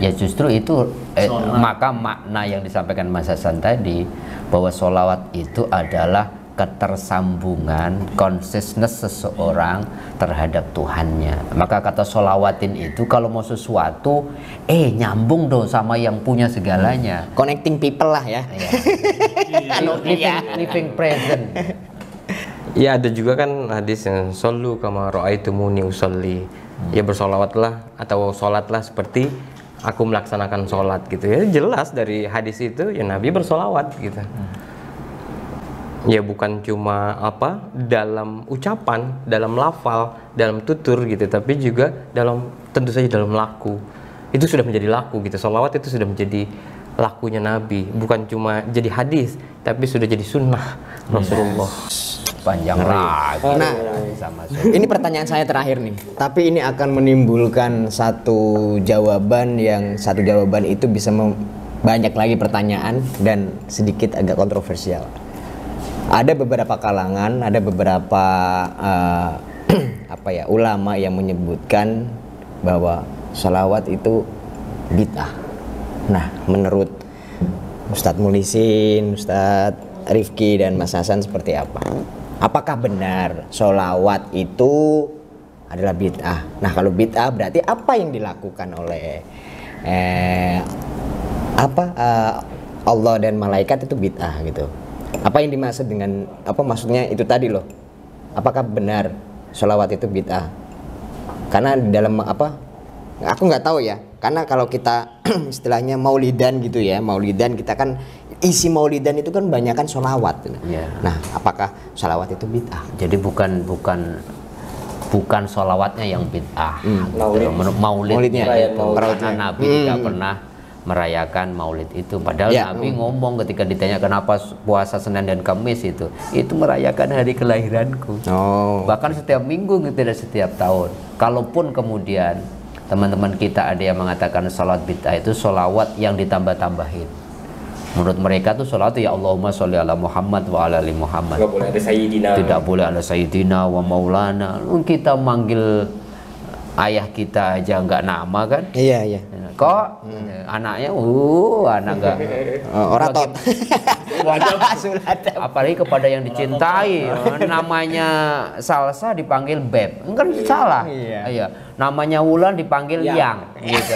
Ya justru itu eh, maka makna yang disampaikan Mas Hasan tadi bahwa solawat itu adalah ketersambungan consciousness seseorang terhadap Tuhannya. Maka kata solawatin itu kalau mau sesuatu eh nyambung dong sama yang punya segalanya. Connecting people lah ya. Ya. living, living present. Ya ada juga kan hadis yang solu kama ro'aitumuni usolli. Ya bersolawatlah atau sholatlah seperti aku melaksanakan sholat gitu ya. Jelas dari hadis itu ya Nabi bersolawat gitu. Ya bukan cuma apa dalam ucapan, dalam lafal, dalam tutur gitu, tapi juga dalam tentu saja dalam laku. Itu sudah menjadi laku gitu. Solawat itu sudah menjadi lakunya Nabi, bukan cuma jadi hadis, tapi sudah jadi sunnah Rasulullah. Panjang lagi. Nah, sama Ini pertanyaan saya terakhir nih. Tapi ini akan menimbulkan satu jawaban yang satu jawaban itu bisa mem- banyak lagi pertanyaan dan sedikit agak kontroversial. Ada beberapa kalangan, ada beberapa eh, apa ya ulama yang menyebutkan bahwa sholawat itu bid'ah. Nah, menurut Ustadz Mulisin, Ustadz Rifki dan Mas Hasan seperti apa? Apakah benar sholawat itu adalah bid'ah? Nah kalau bid'ah berarti apa yang dilakukan oleh eh, apa eh, Allah dan malaikat itu bid'ah gitu? Apa yang dimaksud dengan apa maksudnya itu tadi loh? Apakah benar sholawat itu bid'ah karena di dalam apa aku nggak tahu ya karena kalau kita istilahnya maulidan gitu ya maulidan kita kan isi maulidan itu kan banyak kan sholawat Iya. nah apakah sholawat itu bid'ah Jadi bukan bukan bukan sholawatnya yang bid'ah. Maulid. Menurut maulidnya, Maulidnya. itu. Maulidnya. Karena Nabi tidak pernah merayakan maulid itu. Padahal Ya. Nabi ngomong ketika ditanya kenapa puasa Senin dan Kamis itu, itu merayakan hari kelahiranku. oh Bahkan setiap minggu tidak setiap tahun. Kalaupun kemudian teman-teman kita ada yang mengatakan sholat bid'ah itu sholawat yang ditambah-tambahin. Menurut mereka tuh sholawat ya Allahumma sholli ala Muhammad wa ala ali Muhammad. Nggak boleh ada sayyidina. Tidak boleh ada Sayyidina wa Maulana. Kita manggil ayah kita aja nggak nama kan? Iya iya kok anaknya uh anak nggak Oh, oratot apalagi kepada yang dicintai. Namanya salsa dipanggil beb. Kan salah. Iya. namanya Wulan dipanggil yang, gitu.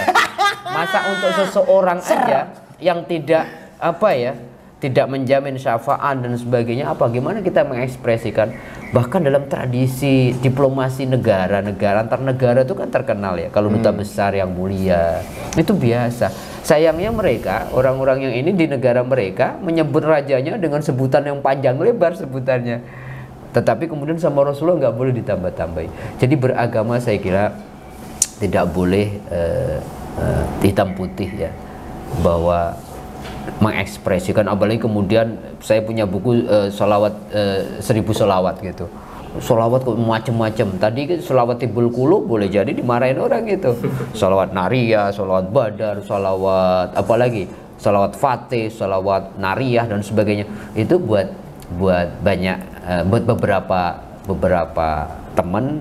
Masa untuk seseorang aja yang tidak apa ya tidak menjamin syafaat dan sebagainya apa gimana kita mengekspresikan? Bahkan dalam tradisi diplomasi negara negara antar negara itu kan terkenal ya kalau duta besar yang mulia. Itu biasa. Sayangnya mereka orang-orang yang ini di negara mereka menyebut rajanya dengan sebutan yang panjang lebar sebutannya. Tetapi kemudian sama Rasulullah nggak boleh ditambah-tambahi. Jadi beragama saya kira tidak boleh eh, eh, hitam putih ya bahwa mengekspresikan apalagi kemudian saya punya buku eh, solawat eh, seribu solawat gitu. Solawat kok macem-macem. Tadi kan solawat tibul kulu boleh jadi dimarahin orang gitu. Solawat naria solawat badar solawat apalagi solawat fatih solawat nariyah dan sebagainya. Itu buat buat banyak eh, buat beberapa beberapa teman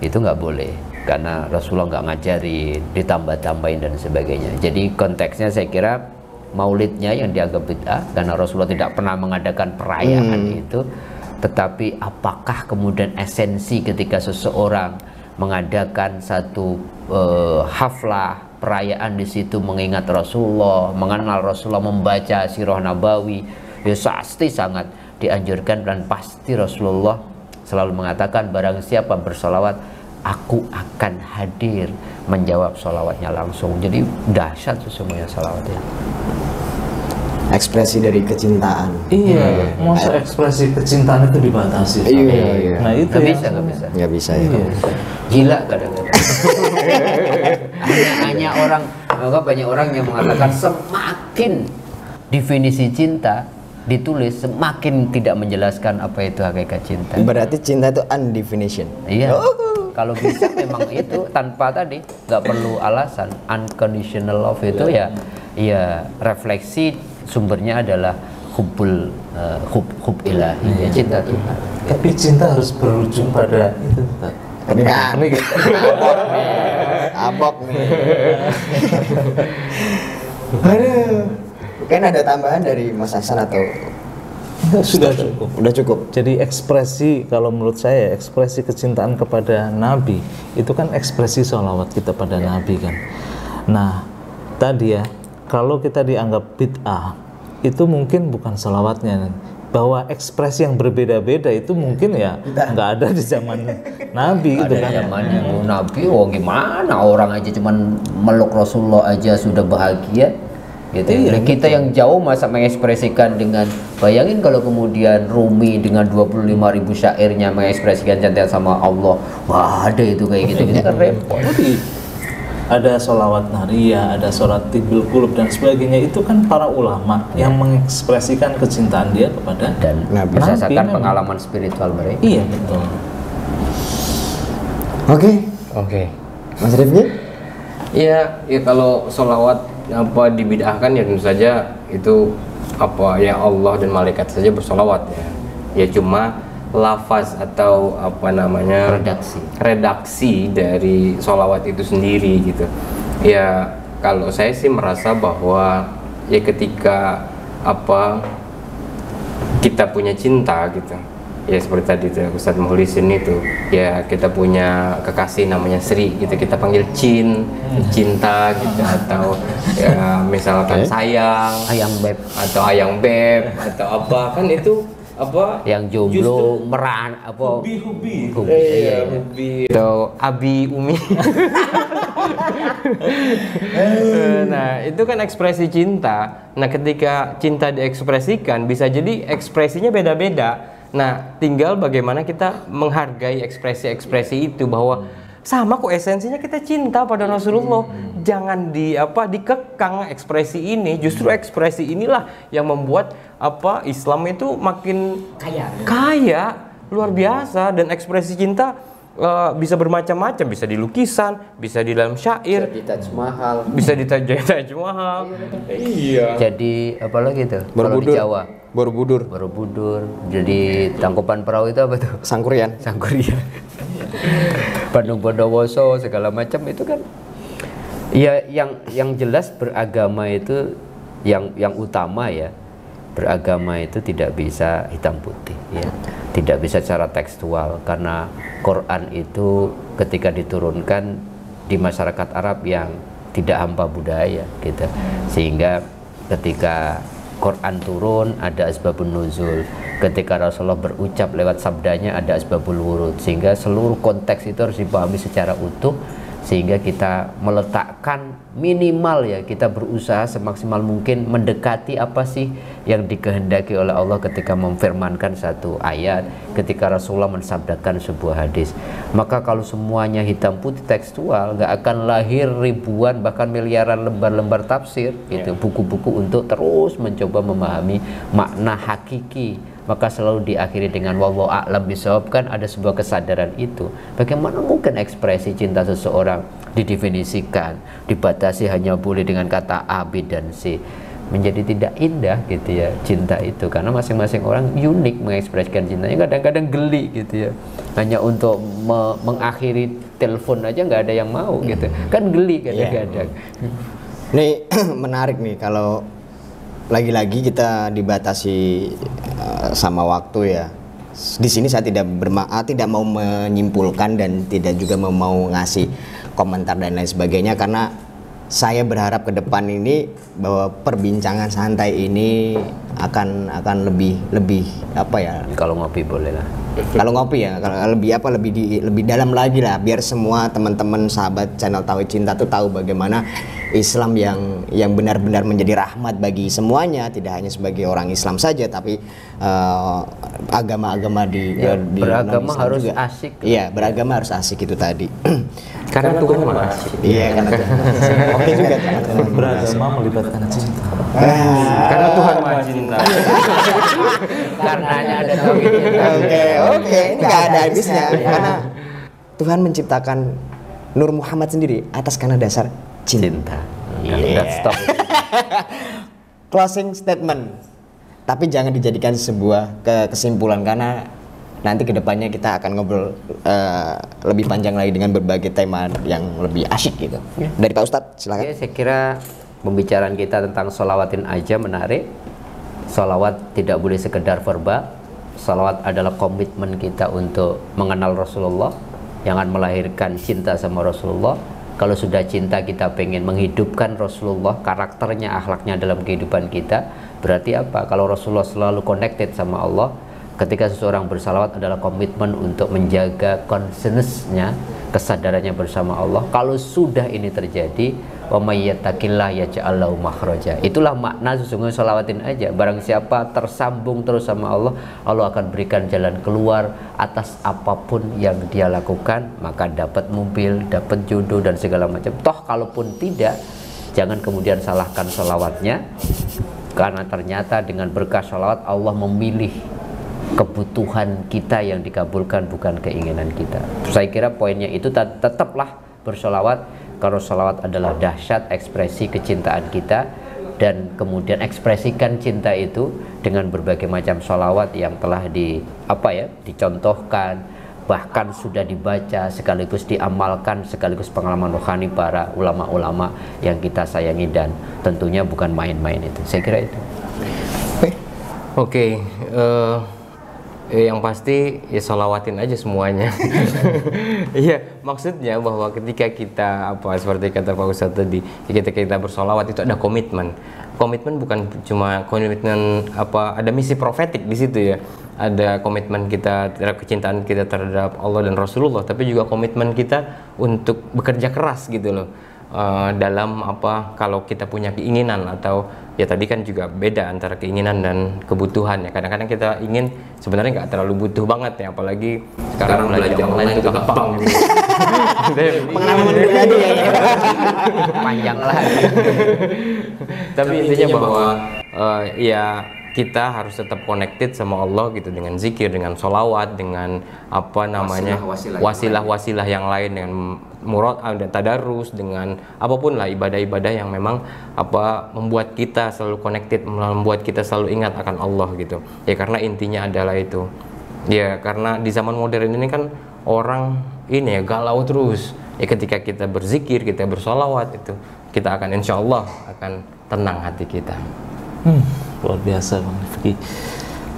itu nggak boleh. Karena Rasulullah nggak ngajarin ditambah-tambahin dan sebagainya. Jadi konteksnya saya kira maulidnya yang dianggap bid'ah karena Rasulullah tidak pernah mengadakan perayaan itu tetapi apakah kemudian esensi ketika seseorang mengadakan satu eh, haflah perayaan di situ mengingat Rasulullah mengenal Rasulullah membaca sirah nabawi ya pasti sangat dianjurkan dan pasti Rasulullah selalu mengatakan barang siapa bersolawat aku akan hadir menjawab solawatnya langsung. Jadi dahsyat sesungguhnya solawat itu ekspresi dari kecintaan. Iya, masa ekspresi kecintaan itu dibatasi. Pak? Iya, iya. Nah itu nggak ya. bisa nggak bisa. Nggak bisa ya. Gila kadang-kadang. Hanya, hanya orang maka banyak orang yang mengatakan semakin definisi cinta ditulis semakin tidak menjelaskan apa itu hakikat cinta. Berarti cinta itu undefinition. Iya. Kalau bisa memang itu tanpa tadi nggak perlu alasan. Unconditional love itu ya ya refleksi sumbernya adalah hubul eh, hub hub ilahi ya cinta Tuhan. Tapi cinta harus berujung pada itu. Pernikahan abok nih? Abok nih. Aduh. Kan ada tambahan dari Mas Hasan atau? Sudah cukup. udah cukup. Jadi ekspresi kalau menurut saya ekspresi kecintaan kepada Nabi itu kan ekspresi sholawat kita pada Nabi kan. Nah tadi ya kalau kita dianggap bid'ah itu mungkin bukan sholawatnya bahwa ekspresi yang berbeda-beda itu mungkin ya nggak ada di zaman Nabi gitu ada kan. zamannya Nabi oh gimana? Orang aja cuman meluk Rasulullah aja sudah bahagia. Gitu. Iya, Nah, kita yang jauh masa mengekspresikan dengan bayangin kalau kemudian Rumi dengan 25 ribu syairnya mengekspresikan cinta sama Allah. Wah ada itu kayak gitu. Gitu kan repot. Jadi ada sholawat naria, ada sholat tibul kulub dan sebagainya itu kan para ulama yang mengekspresikan kecintaan dia kepada dan Nabi. berdasarkan Nabi memang. pengalaman spiritual mereka Iya betul. oke oke Mas Rifki Iya, ya kalau sholawat apa dibidahkan ya tentu saja itu apa ya Allah dan malaikat saja bersolawat ya. Ya cuma lafaz atau apa namanya Redaksi. redaksi dari sholawat itu sendiri gitu. Ya kalau saya sih merasa bahwa ya ketika apa kita punya cinta gitu ya seperti tadi tuh Ustadz Muhlisin itu ya kita punya kekasih namanya Sri gitu kita panggil Cin cinta gitu atau ya misalkan sayang ayam beb atau ayang beb atau apa kan itu apa yang jomblo meran apa Hobi, hobi. Hobi, iya, iya. Hobi. Abi Umi Eh, nah itu kan ekspresi cinta nah ketika cinta diekspresikan bisa jadi ekspresinya beda-beda nah tinggal bagaimana kita menghargai ekspresi-ekspresi itu bahwa sama kok esensinya kita cinta pada Rasulullah. Jangan di apa dikekang ekspresi ini. Justru ekspresi inilah yang membuat apa Islam itu makin Kaya. kaya luar biasa. Dan ekspresi cinta eh, bisa bermacam-macam. Bisa di lukisan bisa di dalam syair. Di Taj Mahal. Bisa di Taj Taj Mahal iya. Jadi apa lagi tuh? Kalau di Borobudur. Jawa. Borobudur. Borobudur. Jadi tangkupan perahu itu apa tuh? Sangkurian. Sangkuria Bandung Bondowoso segala macam itu kan ya yang yang jelas beragama itu yang yang utama ya. Beragama itu tidak bisa hitam putih ya. Tidak bisa secara tekstual karena Quran itu ketika diturunkan di masyarakat Arab yang tidak hampa budaya gitu. Sehingga ketika Quran turun ada asbabun nuzul. Ketika Rasulullah berucap lewat sabdanya ada asbabul wurud. Sehingga seluruh konteks itu harus dipahami secara utuh sehingga kita meletakkan minimal ya kita berusaha semaksimal mungkin mendekati apa sih yang dikehendaki oleh Allah ketika memfirmankan satu ayat ketika Rasulullah mensabdakan sebuah hadis. Maka kalau semuanya hitam putih tekstual nggak akan lahir ribuan bahkan miliaran lembar-lembar tafsir. Gitu buku-buku untuk terus mencoba memahami makna hakiki maka selalu diakhiri dengan wallahu a'lam bisawab. Kan ada sebuah kesadaran itu. Bagaimana mungkin ekspresi cinta seseorang didefinisikan dibatasi hanya boleh dengan kata A B dan C? Menjadi tidak indah gitu ya cinta itu. Karena masing-masing orang unik mengekspresikan cintanya. Kadang-kadang geli gitu ya. Hanya untuk me- mengakhiri telepon aja nggak ada yang mau gitu. Kan geli kadang-kadang. Ini menarik nih kalau lagi-lagi kita dibatasi sama waktu ya. Di sini saya tidak berma ah, tidak mau menyimpulkan dan tidak juga mau ngasih komentar dan lain sebagainya karena saya berharap ke depan ini bahwa perbincangan santai ini akan akan lebih lebih apa ya kalau ngopi boleh lah kalau ngopi ya kalau lebih apa lebih di lebih dalam lagi lah biar semua teman-teman sahabat channel Tauhid Cinta tuh tahu bagaimana Islam yang yang benar-benar menjadi rahmat bagi semuanya tidak hanya sebagai orang Islam saja tapi eh, agama-agama di, Ya, di beragama harus juga. asik. Iya, beragama harus asik itu tadi. karena Tuhan maha asik. Iya, karena Oke juga teman-teman. Beragama melibatkan cinta. karena Tuhan maha cinta karenanya ada tauhid cinta. Oke, oke, ini nggak ada habisnya karena Tuhan menciptakan Nur Muhammad sendiri atas karena dasar cinta. cinta Iya. Stop. Closing statement. Tapi jangan dijadikan sebuah ke- kesimpulan karena nanti ke depannya kita akan ngobrol eh, lebih panjang lagi dengan berbagai tema yang lebih asyik gitu. Dari Pak Ustadz, silakan. Oke, saya kira pembicaraan kita tentang solawatin aja menarik. Solawat tidak boleh sekedar verbal. Solawat adalah komitmen kita untuk mengenal Rasulullah yang akan melahirkan cinta sama Rasulullah. Kalau sudah cinta kita pengen menghidupkan Rasulullah, karakternya, akhlaknya dalam kehidupan kita. Berarti apa? Kalau Rasulullah selalu connected sama Allah, ketika seseorang bersalawat adalah komitmen untuk menjaga consciousness-nya, kesadarannya bersama Allah. Kalau sudah ini terjadi, wa may yattaqillah yaj'al lahu makhraja. Itulah makna sesungguhnya salawatin aja. Barang siapa tersambung terus sama Allah, Allah akan berikan jalan keluar atas apa pun yang dia lakukan, maka dapat mobil, dapat jodoh dan segala macam. Toh kalaupun tidak, jangan kemudian salahkan salawatnya karena ternyata dengan berkah salawat Allah memilih kebutuhan kita yang dikabulkan bukan keinginan kita. Saya kira poinnya itu tet- tetaplah bersolawat karena solawat adalah dahsyat ekspresi kecintaan kita dan kemudian ekspresikan cinta itu dengan berbagai macam solawat yang telah di apa ya dicontohkan bahkan sudah dibaca sekaligus diamalkan sekaligus pengalaman rohani para ulama-ulama yang kita sayangi dan tentunya bukan main-main itu. Saya kira itu. Oke, eh, eh, yang pasti ya solawatin aja semuanya. Iya, maksudnya bahwa ketika kita apa seperti kata Pak Ustadz tadi, ketika kita bersolawat itu ada komitmen. Komitmen bukan cuma komitmen apa ada misi profetik di situ ya. ada komitmen kita terhadap kecintaan kita terhadap Allah dan Rasulullah, tapi juga komitmen kita untuk bekerja keras gitu loh. Eh, dalam apa kalau kita punya keinginan atau ya tadi kan juga beda antara keinginan dan kebutuhan ya kadang-kadang kita ingin sebenarnya nggak terlalu butuh banget ya apalagi sekarang belajar online itu gampang gitu. Pengalaman pribadi ya. ya. panjang lah tapi intinya bahwa eh, ya kita harus tetap connected sama Allah gitu dengan zikir, dengan solawat, dengan apa namanya Wasilah-wasilah yang wasilah-wasilah yang lain dengan murad ah, dan tadarus dengan apa pun lah ibadah-ibadah yang memang apa membuat kita selalu connected, membuat kita selalu ingat akan Allah gitu. Ya karena intinya adalah itu. Ya karena di zaman modern ini kan orang ini ya galau terus. Ya ketika kita berzikir, kita bersolawat itu kita akan insya Allah akan tenang hati kita. Hmm, luar biasa Bang Rifki.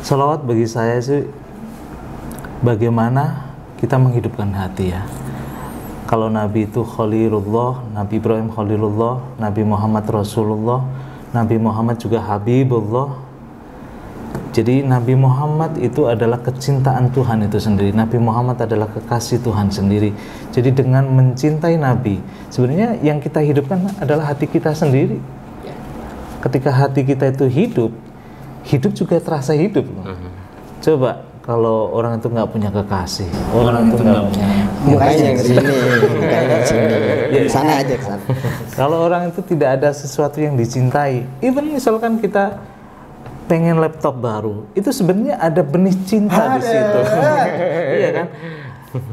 Salawat bagi saya sih bagaimana kita menghidupkan hati ya. Kalau Nabi itu Khalilullah, Nabi Ibrahim Khalilullah, Nabi Muhammad Rasulullah, Nabi Muhammad juga Habibullah. Jadi Nabi Muhammad itu adalah kecintaan Tuhan itu sendiri. Nabi Muhammad adalah kekasih Tuhan sendiri. Jadi dengan mencintai Nabi, sebenarnya yang kita hidupkan adalah hati kita sendiri ketika hati kita itu hidup, hidup juga terasa hidup. loh. Coba kalau orang itu nggak punya kekasih, orang itu nggak punya. Mukanya yang sini, mukanya sini. Sana aja ke sana. Kalau orang itu tidak ada sesuatu yang dicintai, even misalkan kita pengen laptop baru, itu sebenarnya ada benih cinta di situ, iya kan?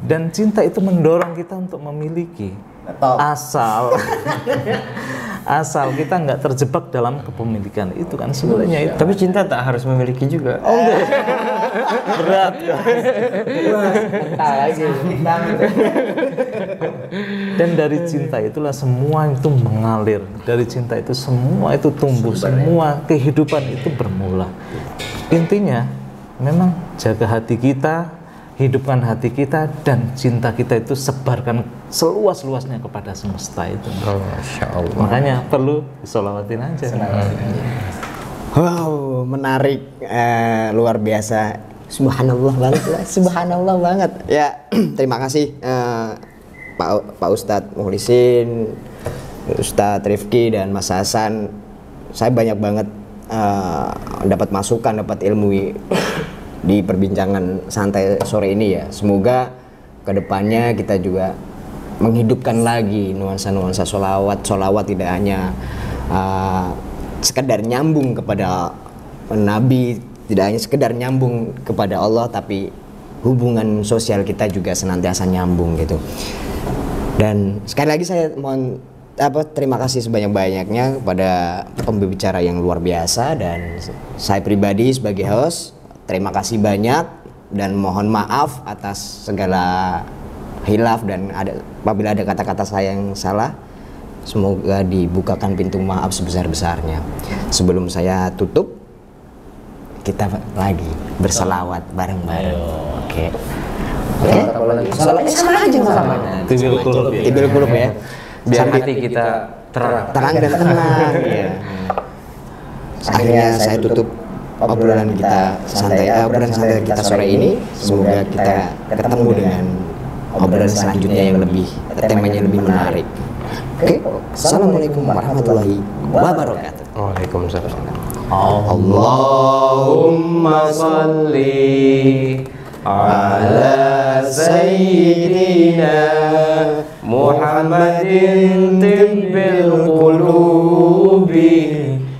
Dan cinta itu mendorong kita untuk memiliki, Laptop. asal asal kita nggak terjebak dalam kepemilikan itu kan sebenarnya itu. Tapi cinta tak harus memiliki juga. Oh enggak. Berat. Dan dari cinta itulah semua itu mengalir. Dari cinta itu semua itu tumbuh, semua kehidupan itu bermula. Intinya memang jaga hati kita, hidupkan hati kita dan cinta kita itu sebarkan seluas-luasnya kepada semesta itu. Masya Allah. Makanya perlu disolawatin aja. Wow, menarik, eh, luar biasa. Subhanallah banget, lah, subhanallah banget. Ya, terima kasih eh, Pak Pak Ustadz Muhlisin, Ustadz Rifki dan Mas Hasan. Saya banyak banget eh, dapat masukan, dapat ilmu di perbincangan santai sore ini ya. Semoga ke depannya kita juga menghidupkan lagi nuansa-nuansa solawat. Solawat tidak hanya uh, sekedar nyambung kepada Nabi, tidak hanya sekedar nyambung kepada Allah, tapi hubungan sosial kita juga senantiasa nyambung gitu. Dan sekali lagi saya mohon apa terima kasih sebanyak-banyaknya kepada pembicara yang luar biasa dan saya pribadi sebagai host terima kasih banyak dan mohon maaf atas segala hilaf dan ada apabila ada kata-kata saya yang salah semoga dibukakan pintu maaf sebesar-besarnya. Sebelum saya tutup kita lagi berselawat bareng-bareng. Oke. Oke? Salawatnya sama aja sama Tibil kulub ya. Tibil kulub ya. Biar hati kita terang. terang dan tenang ya. akhirnya saya tutup obrolan kita santai eh, obrolan santai kita sore ini. Semoga kita ketemu dengan obrolan selanjutnya yang lebih temanya lebih menarik. Oke assalamualaikum warahmatullahi wabarakatuh. Waalaikumsalam. Allahumma salli ala sayyidina Muhammadin tibbil qulubi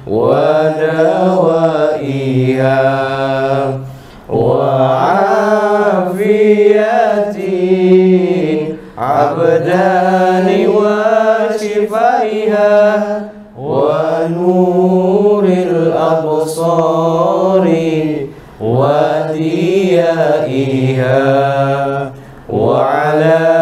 wa dawaiha الأذان وشفيها ونور الأبصار وعلى